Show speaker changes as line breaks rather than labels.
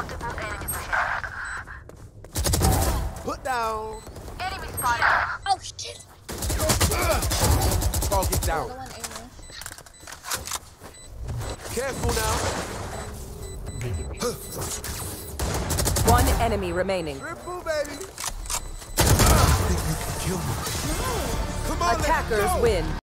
Multiple enemies ahead. Put down. Enemy spotted.
Oh shit!
Target
The
down. Careful now.
One enemy remaining.
Triple, baby.
Think you can kill me?
Come on,
Attackers
let's go.
win.